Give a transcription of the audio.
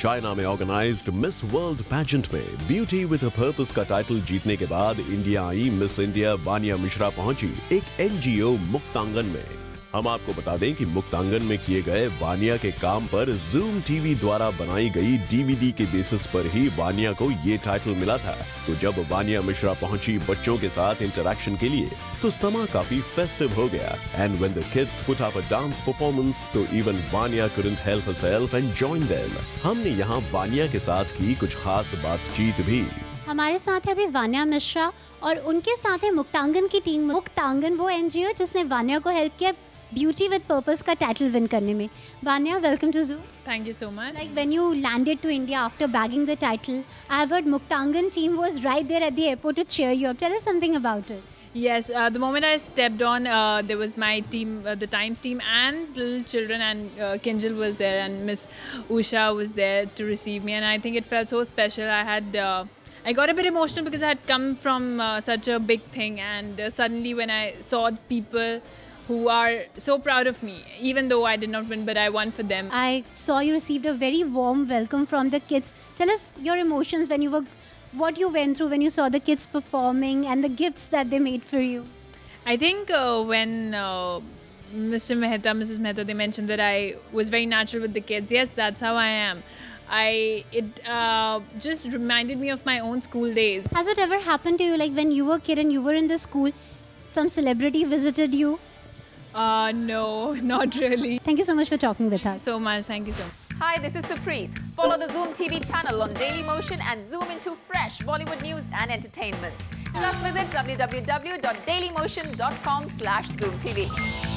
China में organised miss world pageant में beauty with a purpose का टाइटल जीतने के बाद इंडिया आई मिस इंडिया वानिया मिश्रा पहुँची एक एनजीओ मुक्तांगन में। हम आपको बता दें कि मुक्तांगन में किए गए वानिया के काम पर जूम टीवी द्वारा बनाई गई डीवीडी के बेसिस पर ही वानिया को ये टाइटल मिला था। तो जब वानिया मिश्रा पहुँची बच्चों के साथ इंटरेक्शन के लिए तो समा काफ़ी फेस्टिव हो गया। And when the kids put up a dance performance तो even Vaniya couldn't help herself and join them हमने यहाँ वानिया के साथ की कुछ खास बातचीत भी। हमारे साथ है अभी वान्या मिश्रा और उनके साथ है मुक्तांगन की टीम मुक्तांगन वो एनजीओ जिसने वान्या को हेल्प किया। ब्यूटी विद पर्पस का टाइटल विन करने में वान्या वेलकम टू जू Thank you so much. Like when you landed to India after bagging the title, I've heard Muktangan team was right there at the airport to cheer you up. Tell us something about it. Yes, uh, the moment I stepped on, uh, there was my team, uh, the Times team, and little children, and uh, Kinjal was there, and Miss Usha was there to receive me, and I think it felt so special. I had. Uh, I got a bit emotional because I had come from uh, such a big thing, and uh, suddenly when I saw people who are so proud of me, even though I did not win, but I won for them. I saw you received a very warm welcome from the kids. Tell us your emotions when you were, what you went through when you saw the kids performing and the gifts that they made for you. I think uh, when uh, Mr. Mehta, Mrs. Mehta, they mentioned that I was very natural with the kids. Yes, that's how I am. I it uh, just reminded me of my own school days. Has it ever happened to you, like when you were a kid and you were in the school, some celebrity visited you? Uh, no, not really. Thank you so much for talking with us. So much. Thank you so much. Hi, this is Supreet. Follow the Zoom TV channel on Daily Motion and zoom into fresh Bollywood news and entertainment. Just visit www.dailymotion.com slash zoomtv.